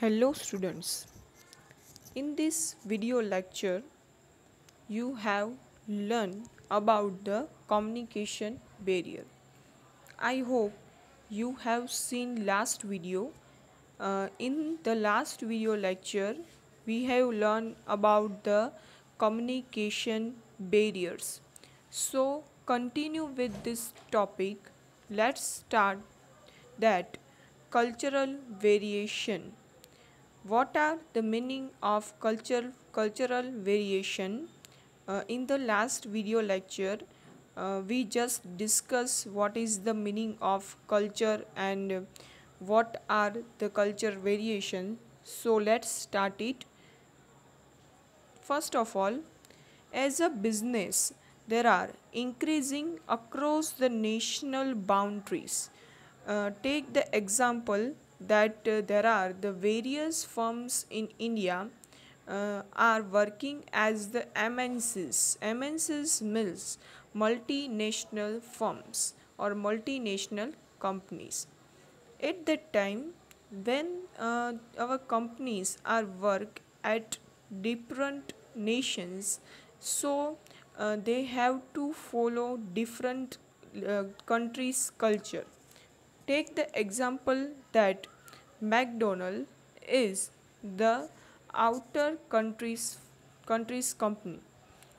Hello students. In this video lecture you have learned about the communication barrier. I hope you have seen last video. Uh, in the last video lecture we have learned about the communication barriers. So continue with this topic. Let's start that cultural variation what are the meaning of culture cultural variation? Uh, in the last video lecture uh, we just discuss what is the meaning of culture and what are the culture variation. So let's start it. First of all as a business there are increasing across the national boundaries. Uh, take the example that uh, there are the various firms in India uh, are working as the MNCs. MNCs mills, multinational firms or multinational companies. At that time, when uh, our companies are work at different nations, so uh, they have to follow different uh, countries' culture Take the example that McDonald is the outer country's country's company.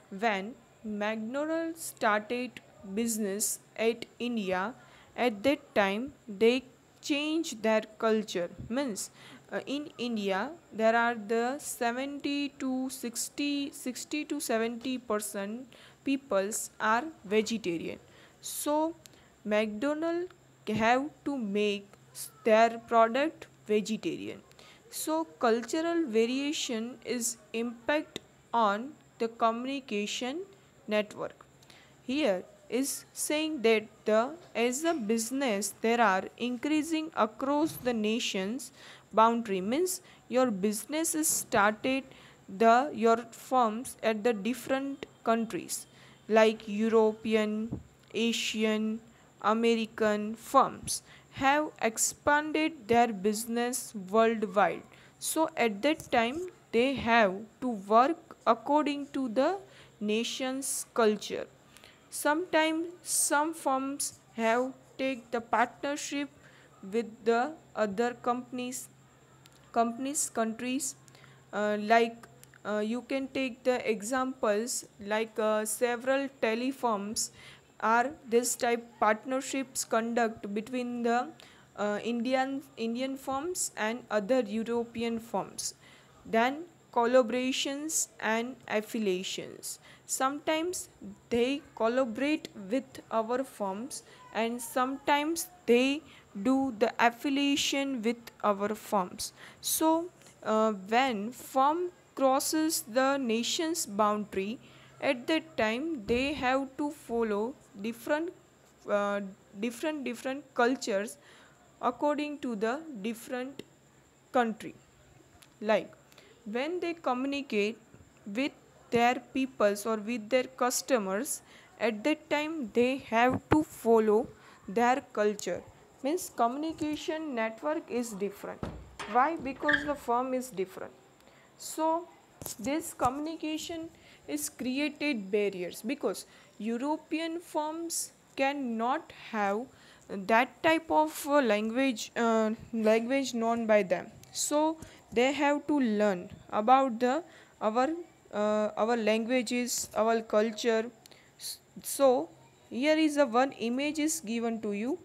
When McDonald's started business at India, at that time they changed their culture. Means uh, in India there are the 70 to 60 60 to 70 percent peoples are vegetarian. So McDonald have to make their product vegetarian. So cultural variation is impact on the communication network. Here is saying that the as a business there are increasing across the nations boundary means your business is started the your firms at the different countries like european asian American firms have expanded their business worldwide. So at that time they have to work according to the nation's culture. Sometimes some firms have take the partnership with the other companies companies countries uh, like uh, you can take the examples like uh, several telefirms are this type partnerships conduct between the uh, Indian Indian firms and other European firms. Then collaborations and affiliations. Sometimes they collaborate with our firms and sometimes they do the affiliation with our firms. So uh, when firm crosses the nation's boundary at that time they have to follow different uh, different different cultures according to the different country. Like when they communicate with their peoples or with their customers at that time they have to follow their culture. Means communication network is different. Why? Because the firm is different. So this communication is created barriers. Because European firms cannot have that type of uh, language uh, language known by them. So they have to learn about the our uh, our languages our culture. So here is a one image is given to you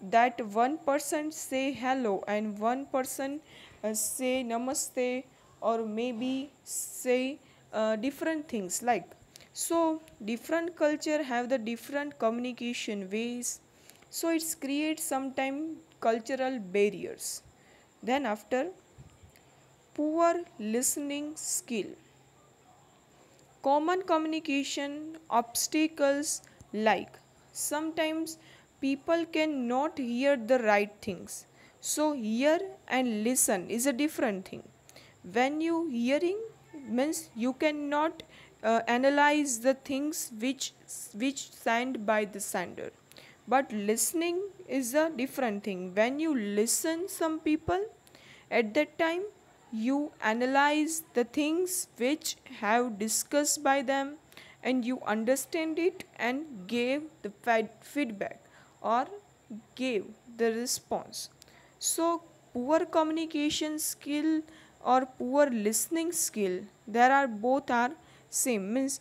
that one person say hello and one person uh, say namaste or maybe say uh, different things like so different culture have the different communication ways. So it's create sometime cultural barriers. Then after poor listening skill. Common communication obstacles like sometimes people cannot hear the right things. So hear and listen is a different thing. When you hearing means you cannot uh, analyze the things which which sent by the sender. But listening is a different thing. When you listen some people at that time you analyze the things which have discussed by them and you understand it and gave the feedback or gave the response. So poor communication skill or poor listening skill there are both are same means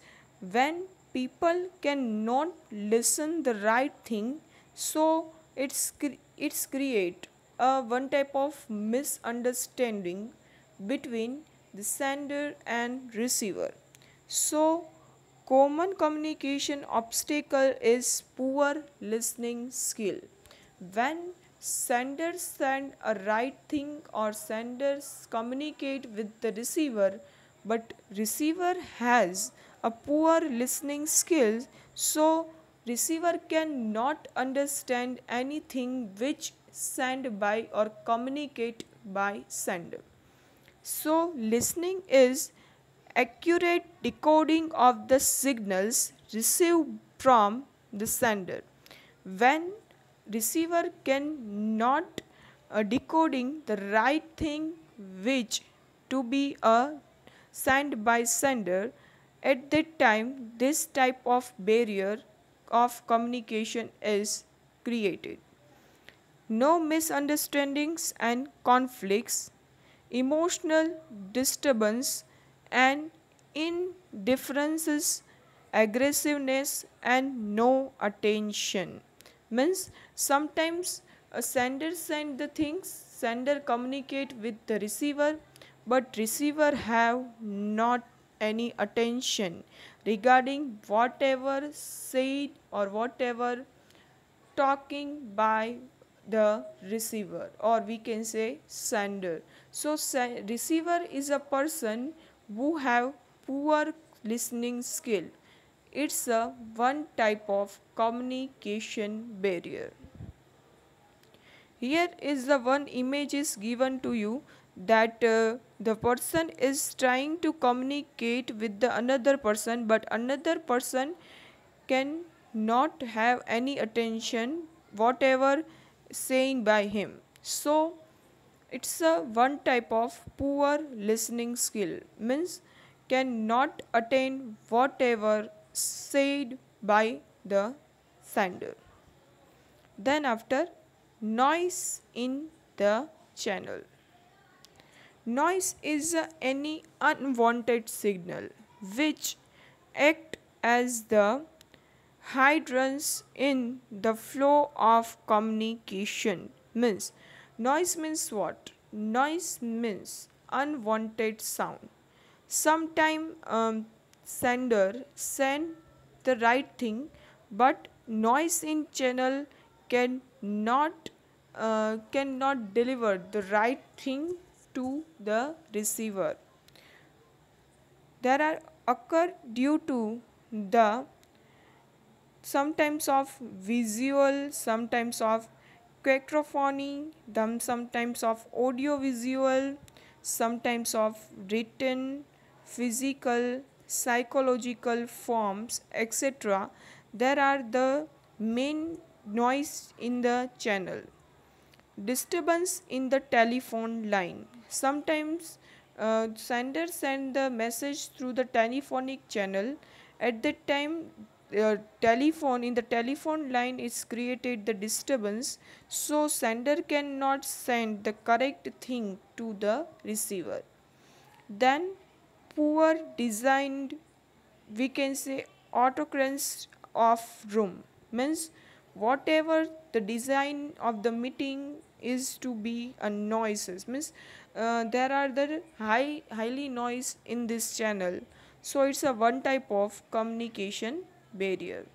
when people cannot listen the right thing so it's it's create a one type of misunderstanding between the sender and receiver. So common communication obstacle is poor listening skill. When senders send a right thing or senders communicate with the receiver but receiver has a poor listening skills so receiver cannot understand anything which sent by or communicate by sender so listening is accurate decoding of the signals received from the sender. When receiver cannot uh, decoding the right thing which to be a sent by sender. At that time this type of barrier of communication is created. No misunderstandings and conflicts emotional disturbance and indifferences aggressiveness and no attention. Means sometimes a sender send the things sender communicate with the receiver but receiver have not any attention regarding whatever said or whatever talking by the receiver or we can say sender. So receiver is a person who have poor listening skill. It's a one type of communication barrier. Here is the one image is given to you that uh, the person is trying to communicate with the another person but another person can not have any attention whatever saying by him. So it's a one type of poor listening skill. Means cannot attain whatever said by the sender. Then after noise in the channel Noise is any unwanted signal which act as the hindrance in the flow of communication means. Noise means what? Noise means unwanted sound. Sometime um, sender send the right thing but noise in channel can not uh, cannot deliver the right thing to the receiver. There are occur due to the sometimes of visual, sometimes of cacophony, then sometimes of audio visual, sometimes of written, physical, psychological forms, etc. There are the main noise in the channel. Disturbance in the telephone line sometimes uh, sender send the message through the telephonic channel. At that time uh, telephone in the telephone line is created the disturbance so sender cannot send the correct thing to the receiver. Then poor designed we can say occurrence of room. Means whatever the design of the meeting is to be a noises. Means uh, there are the high highly noise in this channel. So it's a one type of communication barrier.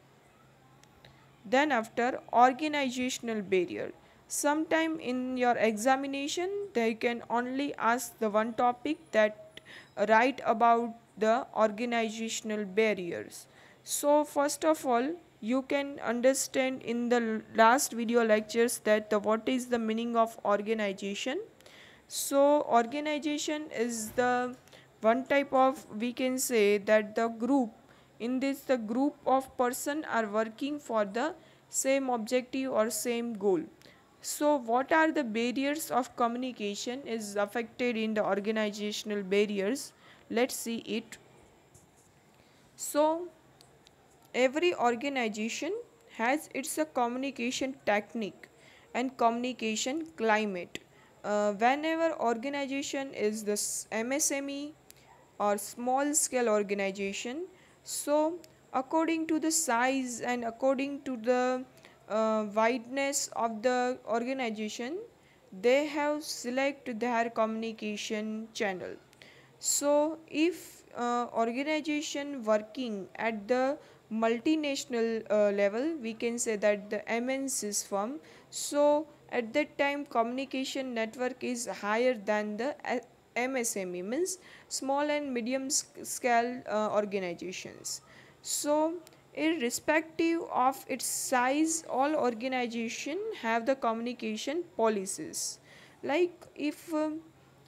Then after organizational barrier. Sometime in your examination they can only ask the one topic that write about the organizational barriers. So first of all you can understand in the last video lectures that the what is the meaning of organization so organization is the one type of we can say that the group. In this the group of person are working for the same objective or same goal. So what are the barriers of communication is affected in the organizational barriers? Let's see it. So every organization has its a communication technique and communication climate uh, whenever organization is this msme or small scale organization so according to the size and according to the uh, wideness of the organization they have select their communication channel. So if uh, organization working at the multinational uh, level we can say that the mncs firm so at that time communication network is higher than the uh, msme means small and medium scale uh, organizations. So irrespective of its size all organization have the communication policies. Like if um,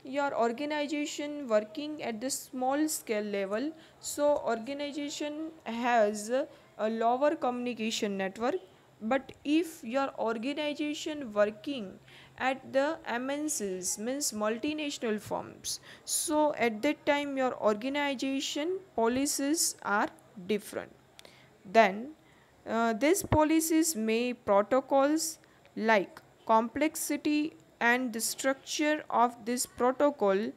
your organization working at the small scale level so organization has a lower communication network but if your organization working at the MNCs means multinational firms so at that time your organization policies are different. Then uh, these policies may protocols like complexity and the structure of this protocol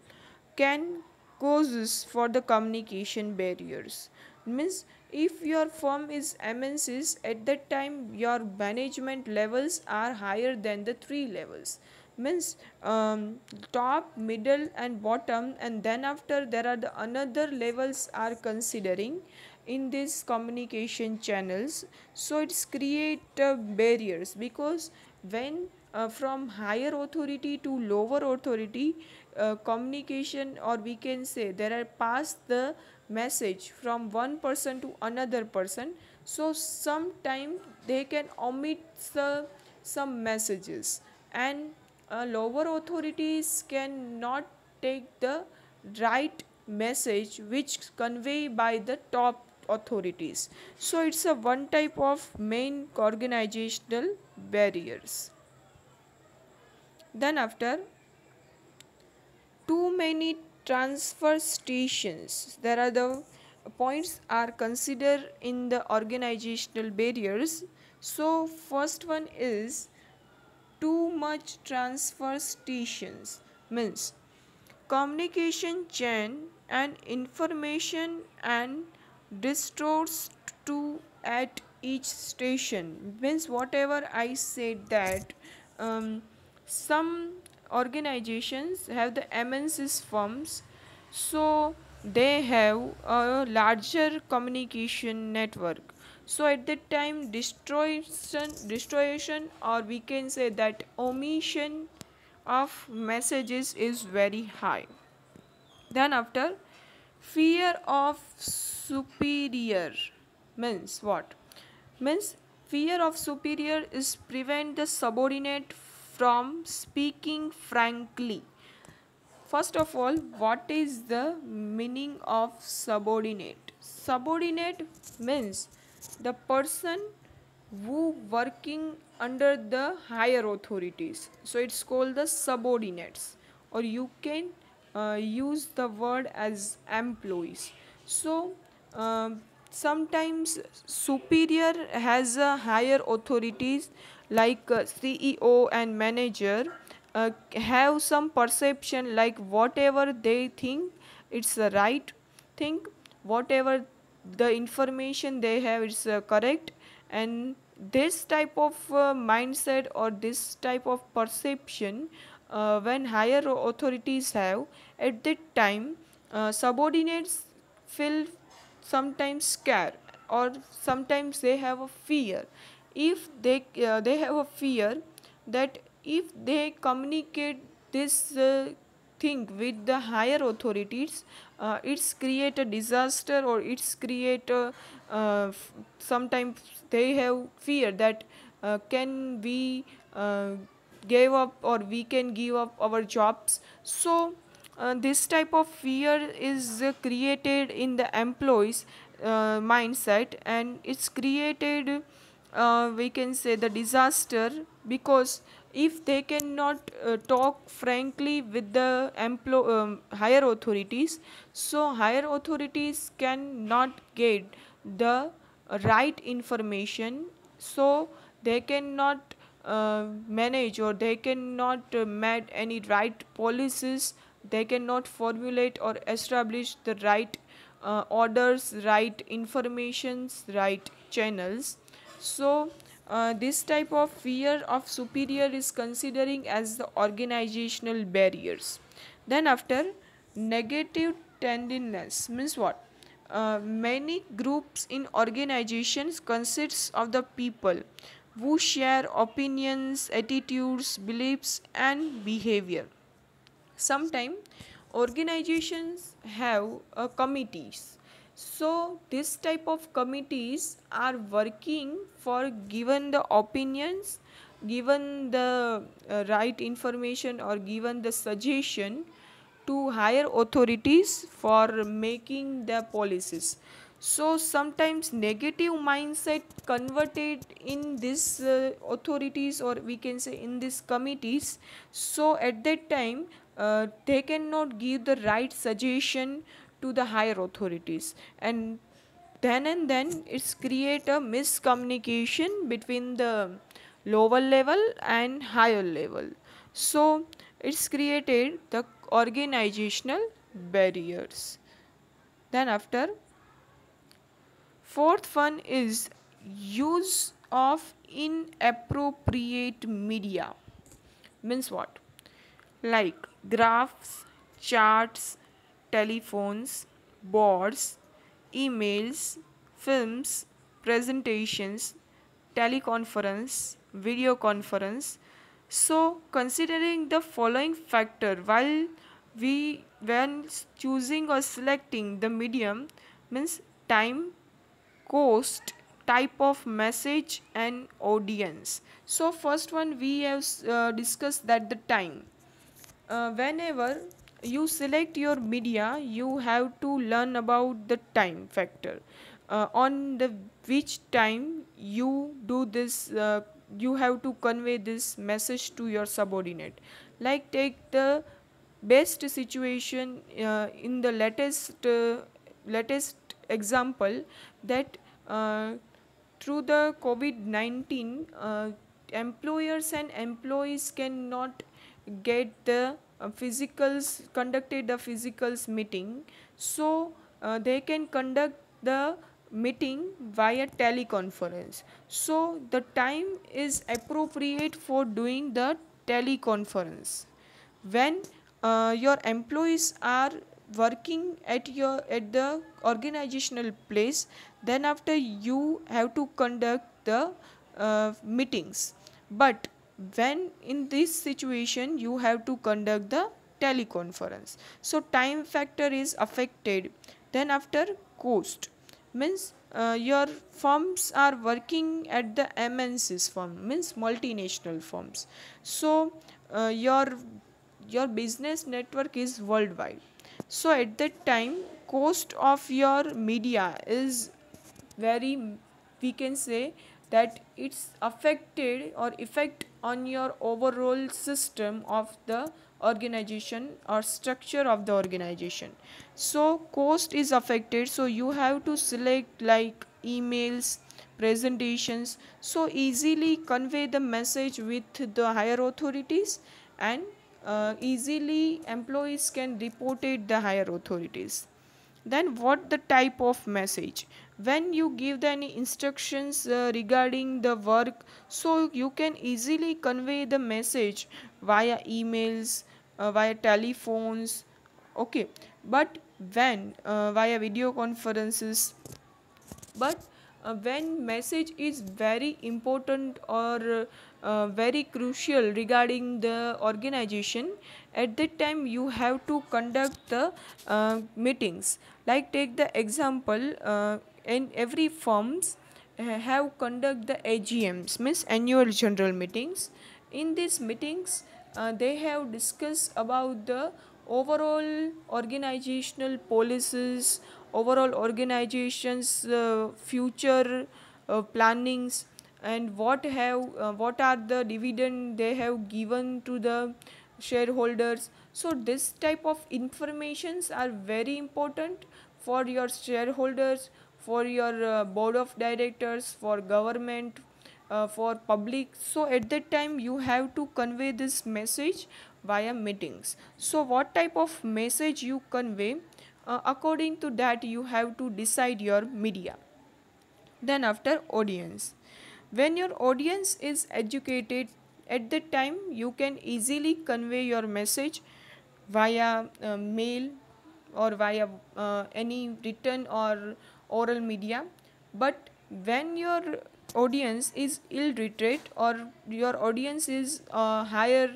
can causes for the communication barriers. Means if your firm is mncs at that time your management levels are higher than the three levels. Means um, top middle and bottom and then after there are the another levels are considering in these communication channels. So it's create uh, barriers because when uh, from higher authority to lower authority uh, communication or we can say there are pass the message from one person to another person. So sometimes they can omit the some messages. And uh, lower authorities cannot take the right message which convey by the top authorities. So it's a one type of main organizational barriers. Then after too many transfer stations there are the points are considered in the organizational barriers. So first one is too much transfer stations means communication chain and information and distorts to at each station. Means whatever i said that um, some organizations have the MNCs firms so they have a larger communication network. So at that time destruction destruction or we can say that omission of messages is very high. Then after fear of superior means what? Means fear of superior is prevent the subordinate from speaking frankly. First of all, what is the meaning of subordinate? Subordinate means the person who working under the higher authorities. So it's called the subordinates or you can uh, use the word as employees. So um, sometimes superior has a higher authorities like uh, ceo and manager uh, have some perception like whatever they think it's the right thing whatever the information they have is uh, correct. And this type of uh, mindset or this type of perception uh, when higher authorities have at that time uh, subordinates feel sometimes scared or sometimes they have a fear if they uh, they have a fear that if they communicate this uh, thing with the higher authorities uh, it's create a disaster or it's create a uh, sometimes they have fear that uh, can we uh, give up or we can give up our jobs. So uh, this type of fear is created in the employees mindset and it's created uh, we can say the disaster because if they cannot uh, talk frankly with the emplo- um, higher authorities so higher authorities cannot get the right information so they cannot uh, manage or they cannot uh, make any right policies they cannot formulate or establish the right uh, orders right informations right channels so uh, this type of fear of superior is considering as the organizational barriers. Then after negative tenderness means what? Uh, many groups in organizations consists of the people who share opinions attitudes beliefs and behavior. Sometimes organizations have uh, committees so this type of committees are working for given the opinions given the uh, right information or given the suggestion to higher authorities for making the policies. So sometimes negative mindset converted in these uh, authorities or we can say in these committees. So at that time uh, they cannot give the right suggestion to the higher authorities. And then and then it's create a miscommunication between the lower level and higher level. So it's created the organizational barriers. Then after fourth one is use of inappropriate media. Means what? Like graphs charts telephones, boards, emails, films, presentations, teleconference, video conference. So, considering the following factor while we when choosing or selecting the medium means time, cost, type of message and audience. So, first one we have uh, discussed that the time. Uh, whenever you select your media you have to learn about the time factor. Uh, on the which time you do this uh, you have to convey this message to your subordinate. Like take the best situation uh, in the latest uh, latest example that uh, through the covid 19 uh, employers and employees cannot get the physicals conducted the physicals meeting. So uh, they can conduct the meeting via teleconference. So the time is appropriate for doing the teleconference. When uh, your employees are working at your at the organizational place then after you have to conduct the uh, meetings. But when in this situation you have to conduct the teleconference. So time factor is affected. Then after cost. Means uh, your firms are working at the MNCs firm means multinational firms. So uh, your your business network is worldwide. So at that time cost of your media is very we can say that it's affected or effect on your overall system of the organization or structure of the organization. So cost is affected. So you have to select like emails presentations. So easily convey the message with the higher authorities and uh, easily employees can report it the higher authorities. Then what the type of message when you give the any instructions uh, regarding the work so you can easily convey the message via emails uh, via telephones. Okay. But when uh, via video conferences. But uh, when message is very important or uh, very crucial regarding the organization at that time you have to conduct the uh, meetings. Like take the example in every firms uh, have conduct the agms means annual general meetings. In these meetings uh, they have discussed about the overall organizational policies overall organizations uh, future uh, plannings and what have uh, what are the dividend they have given to the shareholders. So this type of informations are very important for your shareholders for your uh, board of directors for government uh, for public. So at that time you have to convey this message via meetings. So what type of message you convey? Uh, according to that you have to decide your media. Then after audience. When your audience is educated at that time you can easily convey your message via uh, mail or via uh, any written or oral media but when your audience is illiterate or your audience is uh, higher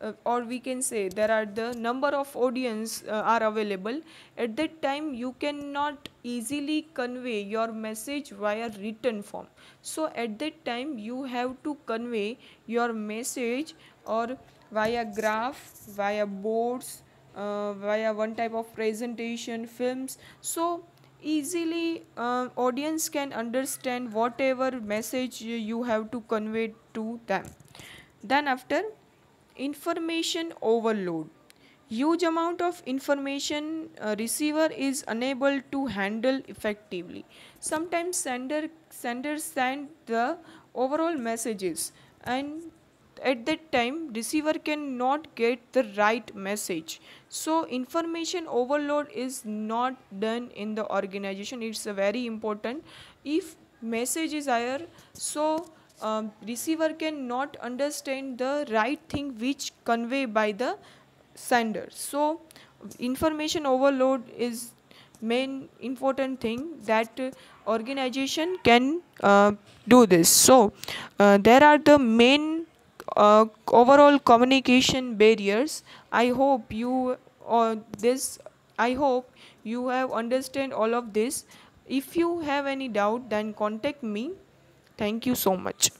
uh, or we can say there are the number of audience uh, are available at that time you cannot easily convey your message via written form. So at that time you have to convey your message or via graph via boards uh, via one type of presentation films. So easily uh, audience can understand whatever message you have to convey to them. Then after information overload. Huge amount of information uh, receiver is unable to handle effectively. Sometimes sender senders send the overall messages and at that time receiver cannot get the right message. So information overload is not done in the organization. It's a very important. If message is higher so um, receiver cannot understand the right thing which convey by the sender. So information overload is main important thing that uh, organization can uh, do this. So uh, there are the main uh, overall communication barriers. I hope you uh, this i hope you have understand all of this. If you have any doubt then contact me. Thank you so much